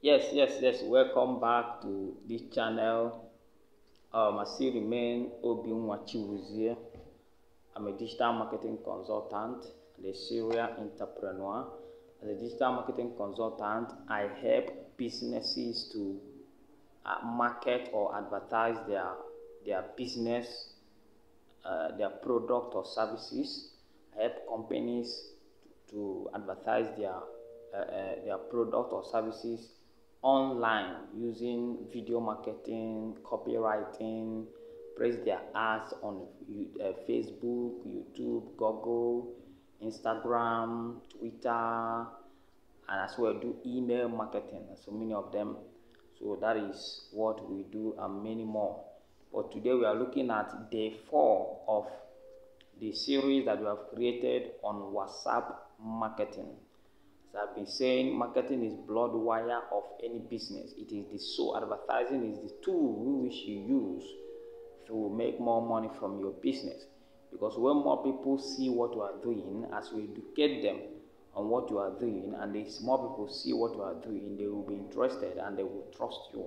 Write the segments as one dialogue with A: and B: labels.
A: Yes, yes, yes. Welcome back to this channel. Um, I still remain Obinwa Chiwuzie. I'm a digital marketing consultant and a serial entrepreneur. As a digital marketing consultant, I help businesses to uh, market or advertise their their business, uh, their product or services. I help companies to advertise their uh, uh, their product or services online using video marketing, copywriting, place their ads on uh, Facebook, YouTube, Google, Instagram, Twitter, and as well do email marketing. So many of them. So that is what we do and many more. But today we are looking at day four of the series that we have created on WhatsApp marketing. I've been saying, marketing is blood wire of any business. It is the soul. Advertising is the tool which you use to make more money from your business. Because when more people see what you are doing, as we educate them on what you are doing, and as more people see what you are doing, they will be interested and they will trust you.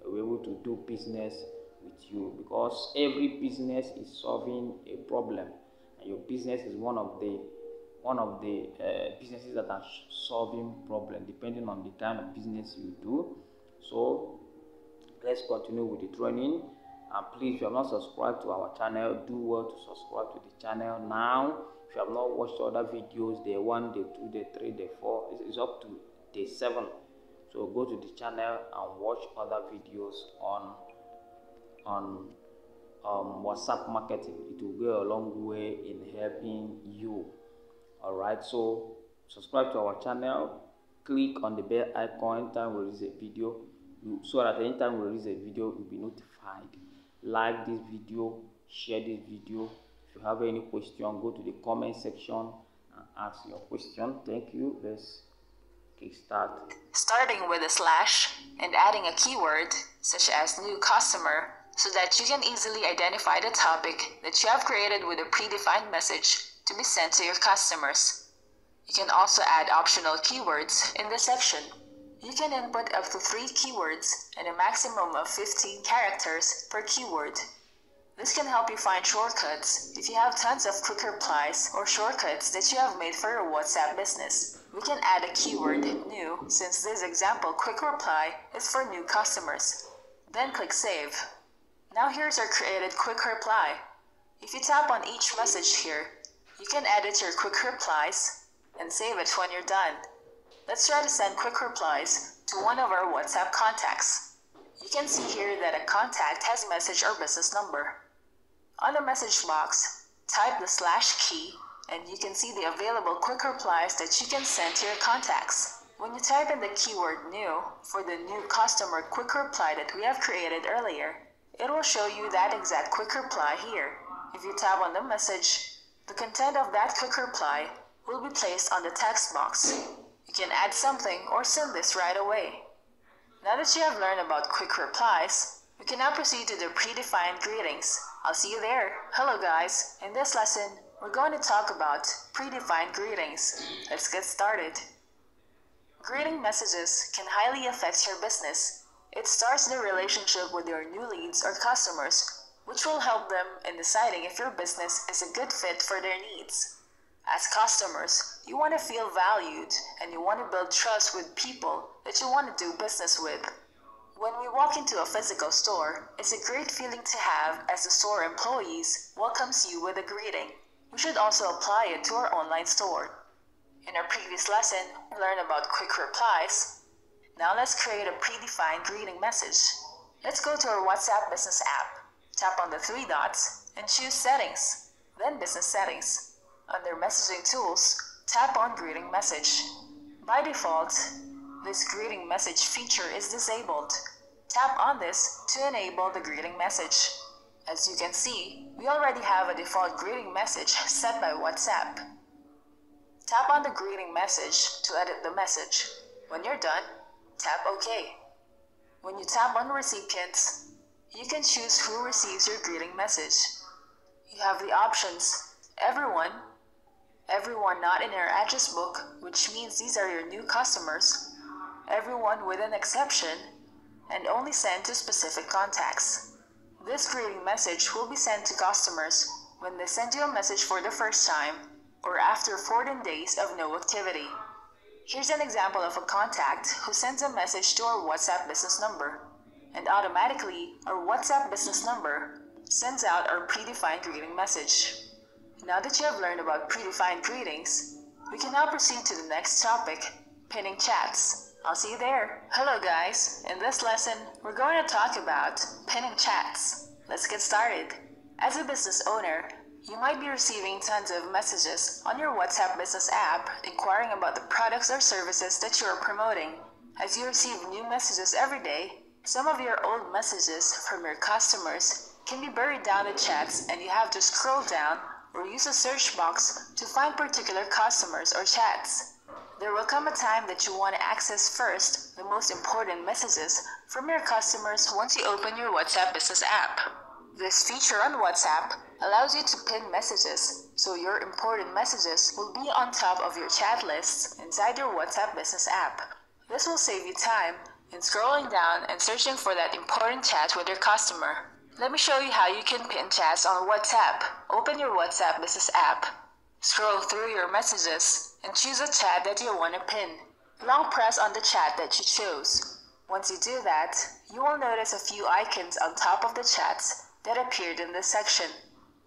A: They will be able to do business with you because every business is solving a problem, and your business is one of the one of the uh, businesses that are solving problem depending on the kind of business you do. So let's continue with the training. And please if you have not subscribed to our channel do well to subscribe to the channel now. If you have not watched other videos day one day two day three day four it's up to day seven. So go to the channel and watch other videos on on um, whatsapp marketing. It will go a long way in helping you all right so subscribe to our channel click on the bell icon anytime we release a video so that anytime we release a video you'll be notified. Like this video share this video. If you have any question go to the comment section and ask your question. Thank you. Let's kick start
B: starting with a slash and adding a keyword such as new customer so that you can easily identify the topic that you have created with a predefined message to be sent to your customers. You can also add optional keywords in this section. You can input up to 3 keywords and a maximum of 15 characters per keyword. This can help you find shortcuts if you have tons of quick replies or shortcuts that you have made for your WhatsApp business. We can add a keyword new since this example quick reply is for new customers. Then click save. Now here's our created quick reply. If you tap on each message here, you can edit your quick replies and save it when you're done. Let's try to send quick replies to one of our WhatsApp contacts. You can see here that a contact has message or business number. On the message box, type the slash key and you can see the available quick replies that you can send to your contacts. When you type in the keyword new for the new customer quick reply that we have created earlier, it will show you that exact quick reply here. If you tap on the message, the content of that quick reply will be placed on the text box. You can add something or send this right away. Now that you have learned about quick replies, we can now proceed to the predefined greetings. I'll see you there. Hello guys, in this lesson, we're going to talk about predefined greetings. Let's get started. Greeting messages can highly affect your business. It starts the relationship with your new leads or customers which will help them in deciding if your business is a good fit for their needs. As customers, you want to feel valued and you want to build trust with people that you want to do business with. When we walk into a physical store, it's a great feeling to have as the store employees welcomes you with a greeting. We should also apply it to our online store. In our previous lesson, we learned about quick replies. Now let's create a predefined greeting message. Let's go to our WhatsApp business app. Tap on the three dots and choose Settings, then Business Settings. Under Messaging Tools, tap on Greeting Message. By default, this greeting message feature is disabled. Tap on this to enable the greeting message. As you can see, we already have a default greeting message set by WhatsApp. Tap on the greeting message to edit the message. When you're done, tap OK. When you tap on Recipients, you can choose who receives your greeting message. You have the options Everyone, Everyone not in your address book, which means these are your new customers, everyone with an exception, and only send to specific contacts. This greeting message will be sent to customers when they send you a message for the first time or after 14 days of no activity. Here's an example of a contact who sends a message to our WhatsApp business number, and automatically our WhatsApp business number sends out our predefined greeting message. Now that you have learned about predefined greetings, we can now proceed to the next topic, pinning chats. I'll see you there. Hello guys, in this lesson, we're going to talk about pinning chats. Let's get started. As a business owner, you might be receiving tons of messages on your WhatsApp business app inquiring about the products or services that you are promoting. As you receive new messages every day, some of your old messages from your customers can be buried down the chats and you have to scroll down or use a search box to find particular customers or chats. There will come a time that you want to access first the most important messages from your customers once you open your WhatsApp business app. This feature on WhatsApp allows you to pin messages, so your important messages will be on top of your chat lists inside your WhatsApp business app. This will save you time in scrolling down and searching for that important chat with your customer. Let me show you how you can pin chats on WhatsApp. Open your WhatsApp business app. Scroll through your messages and choose a chat that you want to pin. Long press on the chat that you chose. Once you do that, you will notice a few icons on top of the chats that appeared in this section.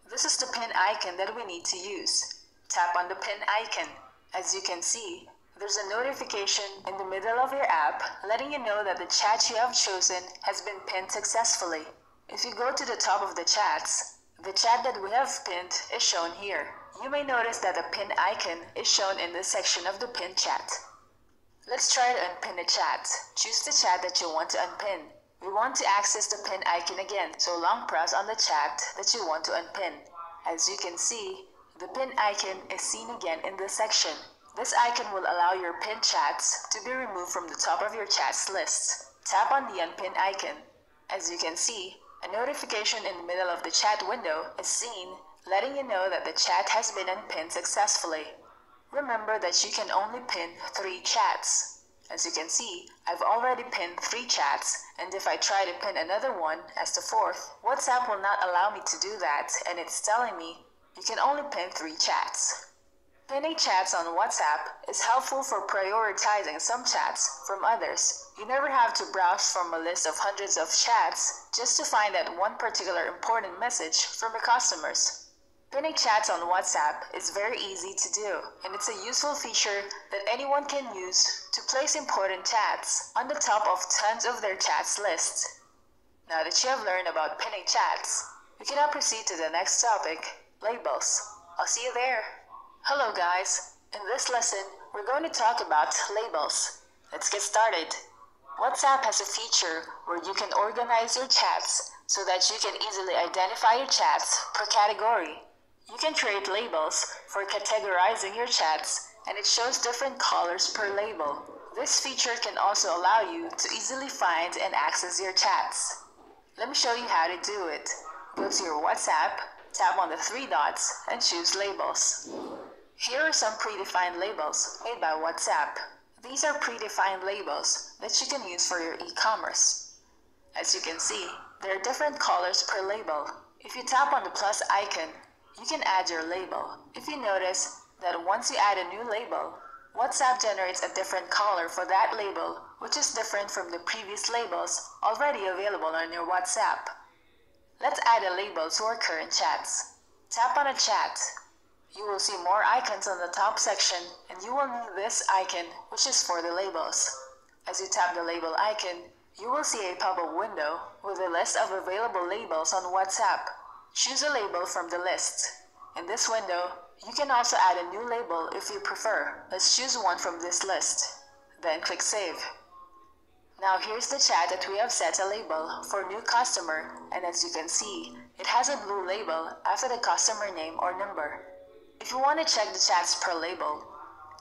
B: This is the pin icon that we need to use. Tap on the pin icon. As you can see, there's a notification in the middle of your app letting you know that the chat you have chosen has been pinned successfully. If you go to the top of the chats, the chat that we have pinned is shown here. You may notice that the pin icon is shown in this section of the pin chat. Let's try to unpin a chat. Choose the chat that you want to unpin. We want to access the pin icon again, so long press on the chat that you want to unpin. As you can see, the pin icon is seen again in this section. This icon will allow your pinned chats to be removed from the top of your chats list. Tap on the unpin icon. As you can see, a notification in the middle of the chat window is seen, letting you know that the chat has been unpinned successfully. Remember that you can only pin three chats. As you can see, I've already pinned three chats, and if I try to pin another one as the fourth, WhatsApp will not allow me to do that, and it's telling me you can only pin three chats. Pinning chats on WhatsApp is helpful for prioritizing some chats from others. You never have to browse from a list of hundreds of chats just to find that one particular important message from your customers. Pinning chats on WhatsApp is very easy to do, and it's a useful feature that anyone can use to place important chats on the top of tons of their chats list. Now that you have learned about pinning chats, we can now proceed to the next topic, labels. I'll see you there. Hello guys, in this lesson, we're going to talk about labels. Let's get started. WhatsApp has a feature where you can organize your chats so that you can easily identify your chats per category. You can create labels for categorizing your chats and it shows different colors per label. This feature can also allow you to easily find and access your chats. Let me show you how to do it. Go to your WhatsApp, tap on the three dots, and choose Labels. Here are some predefined labels made by WhatsApp. These are predefined labels that you can use for your e-commerce. As you can see, there are different colors per label. If you tap on the plus icon, you can add your label. If you notice that once you add a new label, WhatsApp generates a different color for that label, which is different from the previous labels already available on your WhatsApp. Let's add a label to our current chats. Tap on a chat. You will see more icons on the top section and you will need this icon, which is for the labels. As you tap the label icon, you will see a pop-up window with a list of available labels on WhatsApp. Choose a label from the list. In this window, you can also add a new label if you prefer. Let's choose one from this list. Then click Save. Now here's the chat that we have set a label for new customer and as you can see, it has a blue label after the customer name or number. If you want to check the chats per label,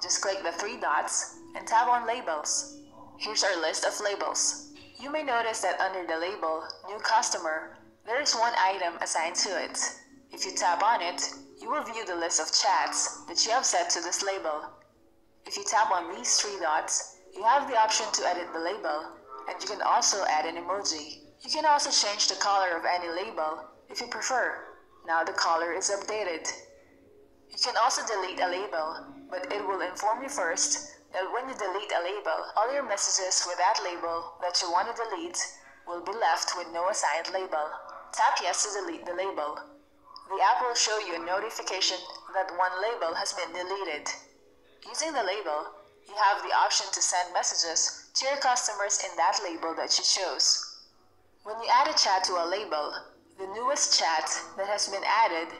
B: just click the three dots and tap on Labels. Here's our list of labels. You may notice that under the label New Customer, there is one item assigned to it. If you tap on it, you will view the list of chats that you have set to this label. If you tap on these three dots, you have the option to edit the label, and you can also add an emoji. You can also change the color of any label if you prefer. Now the color is updated. You can also delete a label, but it will inform you first that when you delete a label, all your messages with that label that you want to delete will be left with no assigned label. Tap yes to delete the label. The app will show you a notification that one label has been deleted. Using the label, you have the option to send messages to your customers in that label that you chose. When you add a chat to a label, the newest chat that has been added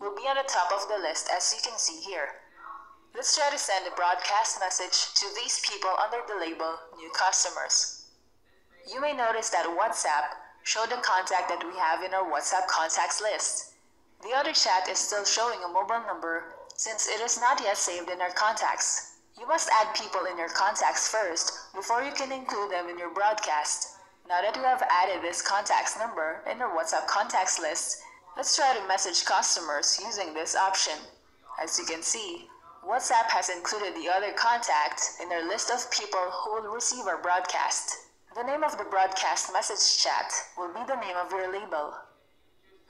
B: will be on the top of the list as you can see here. Let's try to send a broadcast message to these people under the label New Customers. You may notice that WhatsApp showed the contact that we have in our WhatsApp contacts list. The other chat is still showing a mobile number since it is not yet saved in our contacts. You must add people in your contacts first before you can include them in your broadcast. Now that you have added this contacts number in your WhatsApp contacts list, let's try to message customers using this option. As you can see, WhatsApp has included the other contact in their list of people who will receive our broadcast. The name of the broadcast message chat will be the name of your label.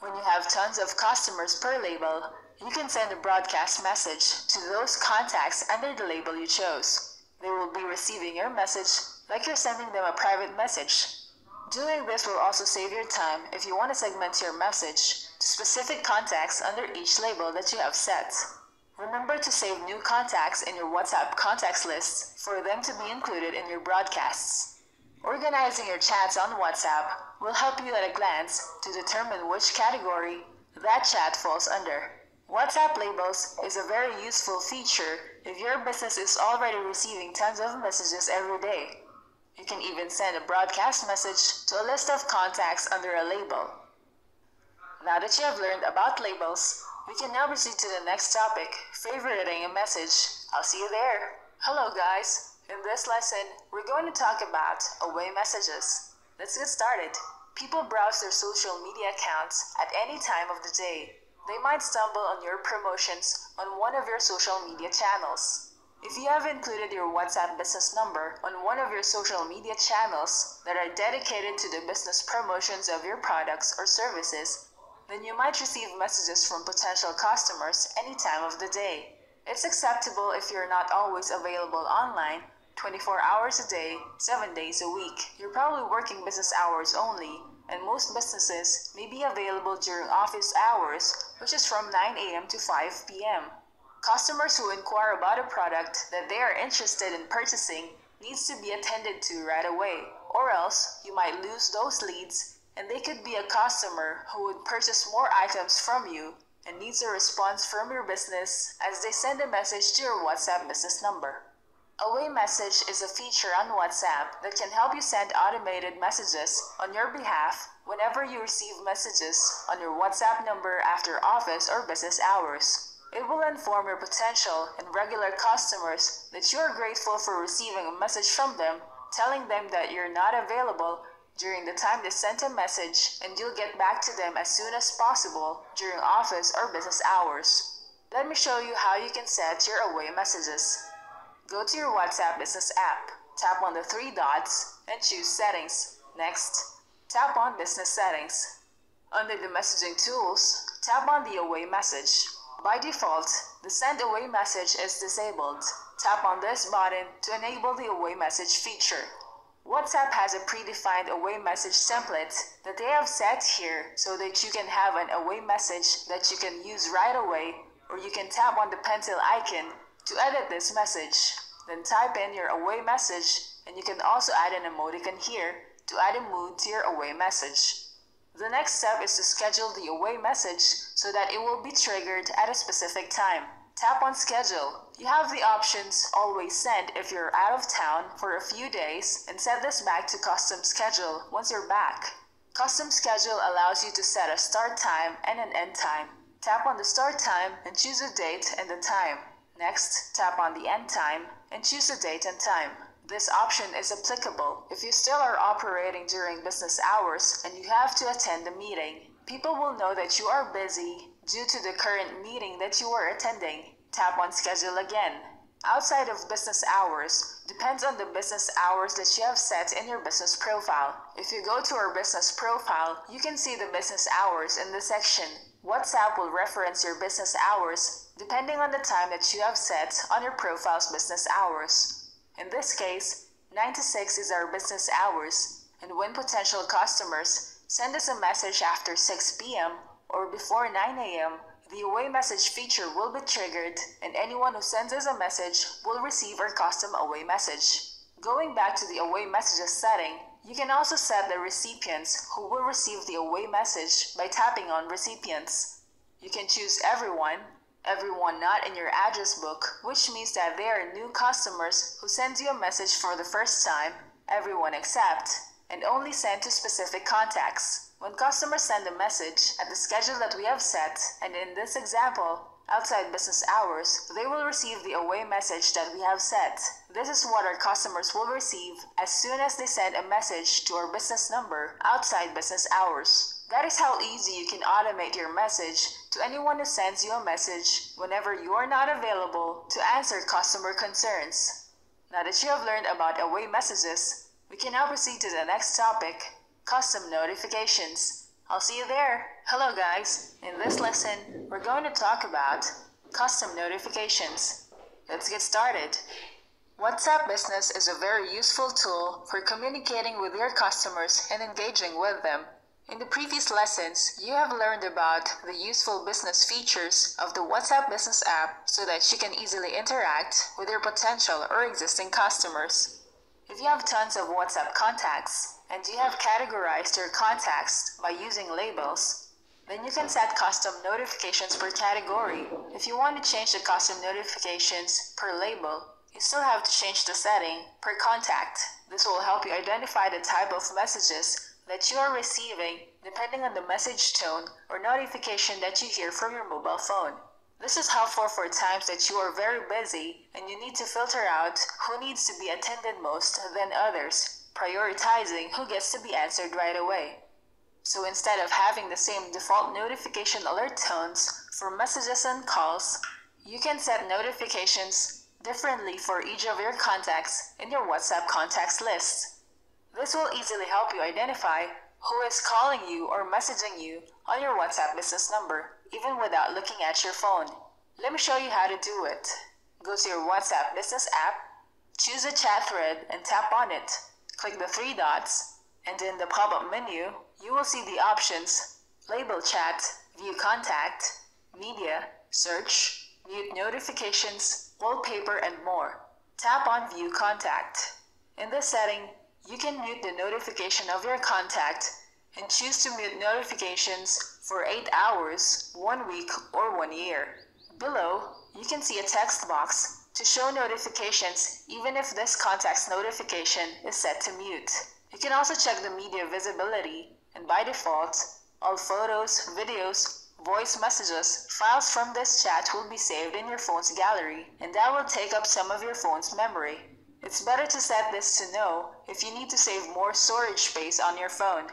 B: When you have tons of customers per label, you can send a broadcast message to those contacts under the label you chose. They will be receiving your message like you're sending them a private message. Doing this will also save your time if you want to segment your message to specific contacts under each label that you have set. Remember to save new contacts in your WhatsApp contacts list for them to be included in your broadcasts. Organizing your chats on WhatsApp will help you at a glance to determine which category that chat falls under. WhatsApp labels is a very useful feature if your business is already receiving tons of messages every day. You can even send a broadcast message to a list of contacts under a label. Now that you have learned about labels, we can now proceed to the next topic, favoriting a message. I'll see you there. Hello guys, in this lesson, we're going to talk about away messages. Let's get started. People browse their social media accounts at any time of the day. They might stumble on your promotions on one of your social media channels. If you have included your WhatsApp business number on one of your social media channels that are dedicated to the business promotions of your products or services, then you might receive messages from potential customers any time of the day. It's acceptable if you're not always available online 24 hours a day, 7 days a week. You're probably working business hours only, and most businesses may be available during office hours, which is from 9 a.m. to 5 p.m. Customers who inquire about a product that they are interested in purchasing needs to be attended to right away, or else you might lose those leads and they could be a customer who would purchase more items from you and needs a response from your business as they send a message to your WhatsApp business number. Away message is a feature on WhatsApp that can help you send automated messages on your behalf whenever you receive messages on your WhatsApp number after office or business hours. It will inform your potential and regular customers that you are grateful for receiving a message from them telling them that you're not available during the time they sent a message and you'll get back to them as soon as possible during office or business hours. Let me show you how you can set your away messages. Go to your WhatsApp business app, tap on the three dots, and choose Settings. Next, tap on Business Settings. Under the Messaging Tools, tap on the Away message. By default, the send away message is disabled. Tap on this button to enable the away message feature. WhatsApp has a predefined away message template that they have set here so that you can have an away message that you can use right away or you can tap on the pencil icon to edit this message. Then type in your away message and you can also add an emoticon here to add a mood to your away message. The next step is to schedule the away message so that it will be triggered at a specific time. Tap on schedule. You have the options always send if you're out of town for a few days and set this back to custom schedule once you're back. Custom schedule allows you to set a start time and an end time. Tap on the start time and choose a date and a time. Next, tap on the end time and choose a date and time. This option is applicable if you still are operating during business hours and you have to attend a meeting. People will know that you are busy due to the current meeting that you are attending. Tap on schedule again. outside of business hours depends on the business hours that you have set in your business profile. If you go to our business profile, you can see the business hours in the section. WhatsApp will reference your business hours depending on the time that you have set on your profile's business hours. In this case, 9 to 6 is our business hours, and when potential customers send us a message after 6 p.m. or before 9 a.m., the away message feature will be triggered, and anyone who sends us a message will receive our custom away message. Going back to the away messages setting, you can also set the recipients who will receive the away message by tapping on recipients. You can choose everyone, everyone not in your address book, which means that they are new customers who send you a message for the first time, everyone except, and only send to specific contacts. When customers send a message at the schedule that we have set, and in this example, outside business hours, they will receive the away message that we have set. This is what our customers will receive as soon as they send a message to our business number outside business hours. That is how easy you can automate your message to anyone who sends you a message whenever you are not available to answer customer concerns. Now that you have learned about away messages, we can now proceed to the next topic, custom notifications. I'll see you there. Hello guys. In this lesson, we're going to talk about custom notifications. Let's get started. WhatsApp Business is a very useful tool for communicating with your customers and engaging with them. In the previous lessons, you have learned about the useful business features of the WhatsApp Business app so that you can easily interact with your potential or existing customers. If you have tons of WhatsApp contacts, and you have categorized your contacts by using labels, then you can set custom notifications per category. If you want to change the custom notifications per label, you still have to change the setting per contact. This will help you identify the type of messages that you are receiving depending on the message tone or notification that you hear from your mobile phone. This is helpful for times that you are very busy and you need to filter out who needs to be attended most than others prioritizing who gets to be answered right away. So instead of having the same default notification alert tones for messages and calls, you can set notifications differently for each of your contacts in your WhatsApp contacts list. This will easily help you identify who is calling you or messaging you on your WhatsApp business number, even without looking at your phone. Let me show you how to do it. Go to your WhatsApp business app, choose a chat thread, and tap on it. Click the three dots, and in the pop-up menu, you will see the options Label Chat, View Contact, Media, Search, Mute Notifications, Wallpaper, and more. Tap on View Contact. In this setting, you can mute the notification of your contact and choose to mute notifications for 8 hours, 1 week, or 1 year. Below, you can see a text box to show notifications even if this contact's notification is set to mute. You can also check the media visibility and by default, all photos, videos, voice messages, files from this chat will be saved in your phone's gallery and that will take up some of your phone's memory. It's better to set this to no if you need to save more storage space on your phone.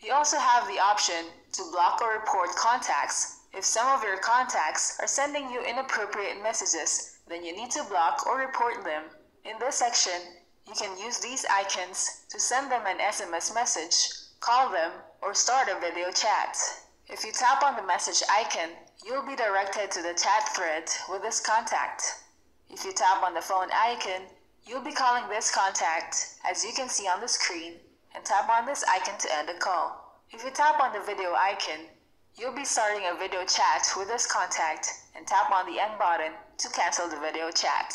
B: You also have the option to block or report contacts if some of your contacts are sending you inappropriate messages then you need to block or report them. In this section, you can use these icons to send them an SMS message, call them, or start a video chat. If you tap on the message icon, you'll be directed to the chat thread with this contact. If you tap on the phone icon, you'll be calling this contact, as you can see on the screen, and tap on this icon to end the call. If you tap on the video icon, you'll be starting a video chat with this contact and tap on the end button to cancel the video chat.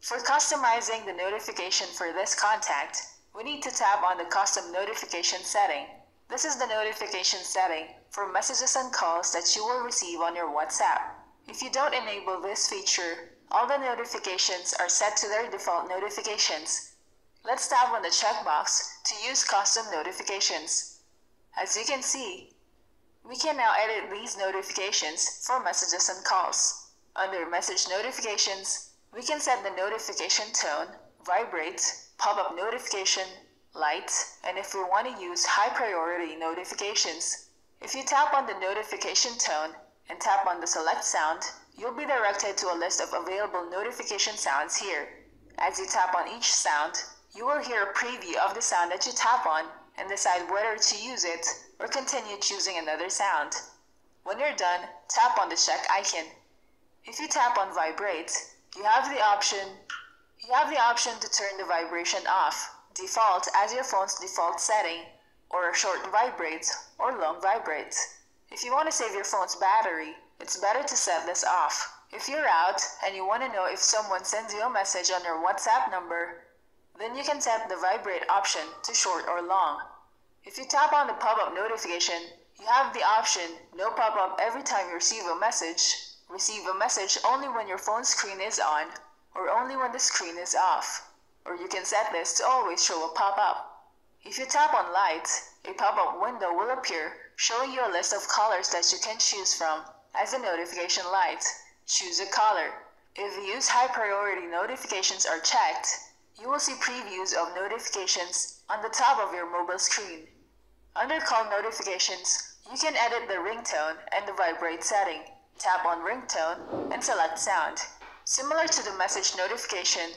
B: For customizing the notification for this contact, we need to tap on the custom notification setting. This is the notification setting for messages and calls that you will receive on your WhatsApp. If you don't enable this feature, all the notifications are set to their default notifications. Let's tap on the checkbox to use custom notifications. As you can see, we can now edit these notifications for messages and calls. Under Message Notifications, we can set the notification tone, vibrate, pop-up notification, light, and if we want to use high priority notifications. If you tap on the notification tone and tap on the select sound, you'll be directed to a list of available notification sounds here. As you tap on each sound, you will hear a preview of the sound that you tap on and decide whether to use it or continue choosing another sound. When you're done, tap on the check icon. If you tap on vibrate, you have the option you have the option to turn the vibration off, default as your phone's default setting, or short vibrate or long vibrate. If you want to save your phone's battery, it's better to set this off. If you're out and you want to know if someone sends you a message on your WhatsApp number, then you can set the vibrate option to short or long. If you tap on the pop-up notification, you have the option no pop-up every time you receive a message, receive a message only when your phone screen is on, or only when the screen is off. Or you can set this to always show a pop-up. If you tap on light, a pop-up window will appear showing you a list of colors that you can choose from as a notification light. Choose a color. If use high priority notifications are checked, you will see previews of notifications on the top of your mobile screen. Under call notifications, you can edit the ringtone and the vibrate setting. Tap on ringtone and select sound. Similar to the message notification,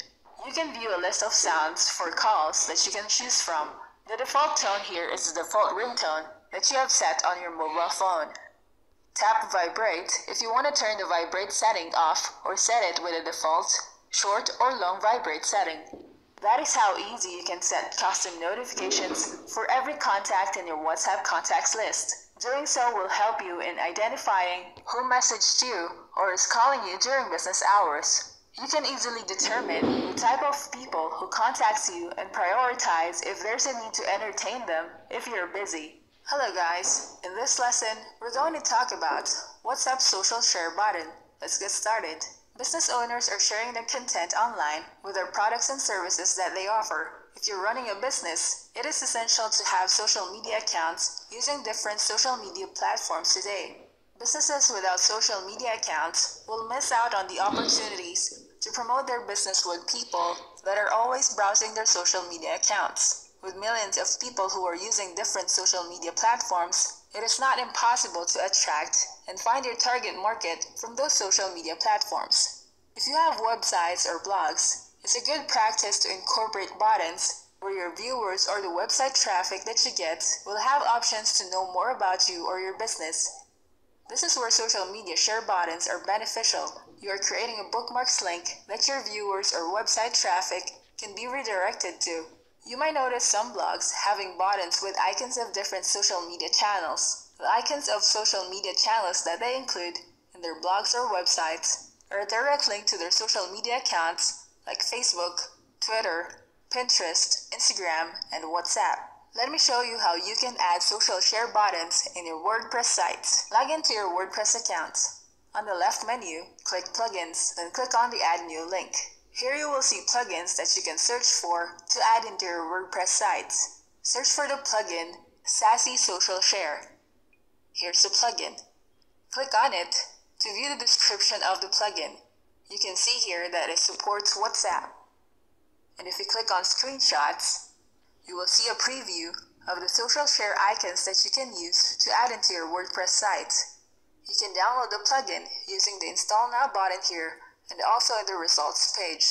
B: you can view a list of sounds for calls that you can choose from. The default tone here is the default ringtone that you have set on your mobile phone. Tap Vibrate if you want to turn the vibrate setting off or set it with a default, short or long vibrate setting. That is how easy you can set custom notifications for every contact in your WhatsApp contacts list. Doing so will help you in identifying who messaged you or is calling you during business hours. You can easily determine the type of people who contacts you and prioritize if there's a need to entertain them if you're busy. Hello guys, in this lesson, we're going to talk about WhatsApp social share button. Let's get started. Business owners are sharing their content online with their products and services that they offer. If you're running a business, it is essential to have social media accounts using different social media platforms today. Businesses without social media accounts will miss out on the opportunities to promote their business with people that are always browsing their social media accounts. With millions of people who are using different social media platforms, it is not impossible to attract and find your target market from those social media platforms. If you have websites or blogs, it's a good practice to incorporate buttons where your viewers or the website traffic that you get will have options to know more about you or your business. This is where social media share buttons are beneficial. You are creating a bookmarks link that your viewers or website traffic can be redirected to. You might notice some blogs having buttons with icons of different social media channels. The icons of social media channels that they include in their blogs or websites are a direct link to their social media accounts like Facebook, Twitter, Pinterest, Instagram, and WhatsApp. Let me show you how you can add social share buttons in your WordPress site. Log into your WordPress account. On the left menu, click Plugins, then click on the Add New link. Here you will see plugins that you can search for to add into your WordPress sites. Search for the plugin Sassy Social Share. Here's the plugin. Click on it to view the description of the plugin. You can see here that it supports WhatsApp. And if you click on screenshots, you will see a preview of the social share icons that you can use to add into your WordPress site. You can download the plugin using the Install Now button here and also in the results page.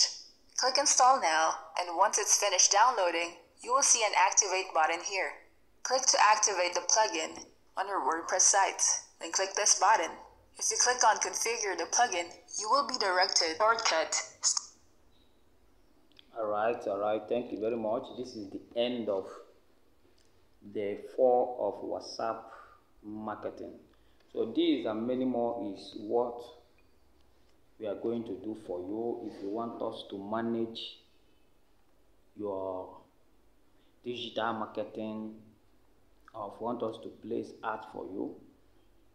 B: Click Install Now, and once it's finished downloading, you will see an Activate button here. Click to activate the plugin on your WordPress site, then click this button. If you click on Configure the plugin, you will be directed shortcut.
A: All right, all right. Thank you very much. This is the end of the four of WhatsApp marketing. So these and many more is what we are going to do for you if you want us to manage your digital marketing or if you want us to place ads for you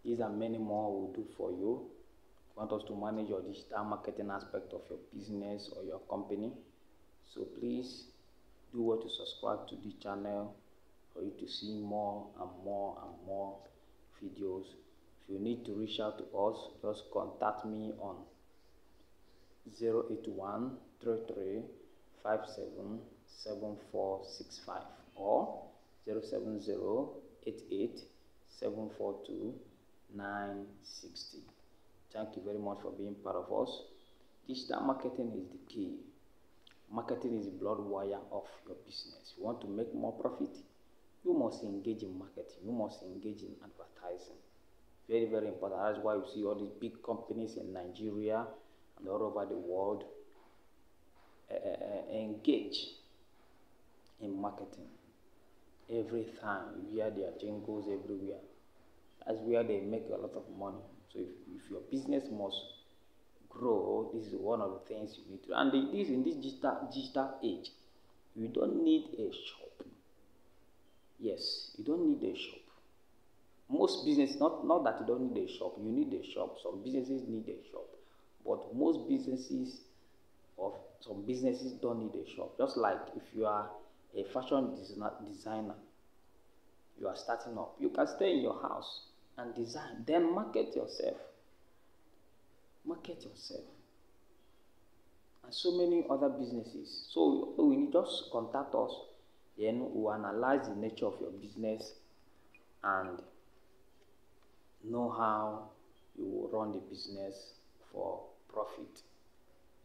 A: these and many more will do for you. If you want us to manage your digital marketing aspect of your business or your company. So please do what to subscribe to the channel for you to see more and more and more videos. If you need to reach out to us, just contact me on 081 33 7465 or 070 88 742 960. Thank you very much for being part of us. Digital marketing is the key. Marketing is the blood wire of your business. You want to make more profit? You must engage in marketing. You must engage in advertising. Very, very important. That's why you see all these big companies in Nigeria and all over the world uh, engage in marketing every time. Hear their jingles everywhere. That's where they make a lot of money. So if, if your business must grow, this is one of the things you need to. And this in this digital digital age, you don't need a shop. Yes, you don't need a shop. Most business, not not that you don't need a shop, you need a shop. Some businesses need a shop, but most businesses of some businesses don't need a shop. Just like if you are a fashion designer, you are starting up, you can stay in your house and design, then market yourself. Market yourself. And so many other businesses. So we just contact us, then we analyze the nature of your business and know how you will run the business for profit.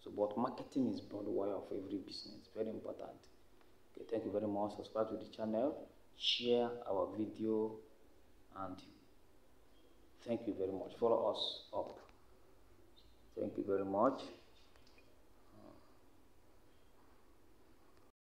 A: So, but marketing is wire of every business. Very important. Okay, thank you very much. Subscribe to the channel, share our video, and thank you very much. Follow us up. Thank you very much.